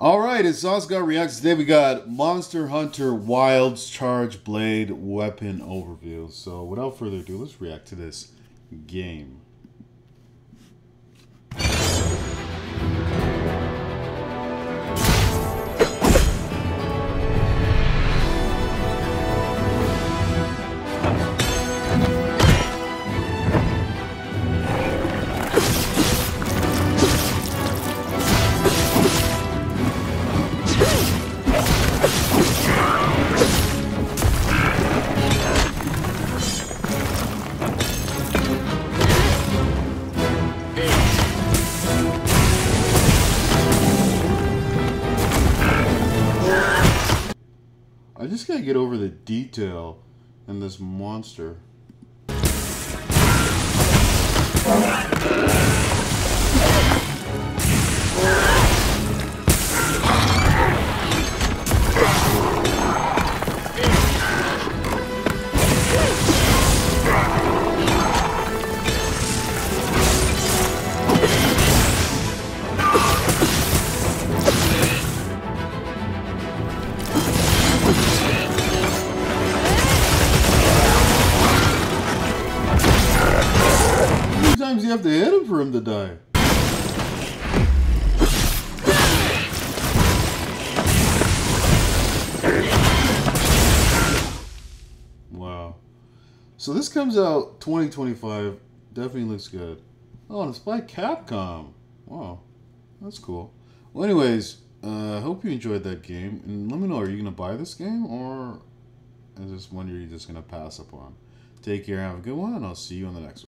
All right, it's Sauce God Reacts. Today we got Monster Hunter Wilds Charge Blade Weapon Overview. So without further ado, let's react to this game. I just gotta get over the detail in this monster. Times you have to hit him for him to die? Wow. So this comes out 2025. Definitely looks good. Oh, and it's by Capcom. Wow. That's cool. Well, anyways, uh, I hope you enjoyed that game. And let me know, are you going to buy this game or is this one you're just going to pass upon? Take care, have a good one, and I'll see you on the next one.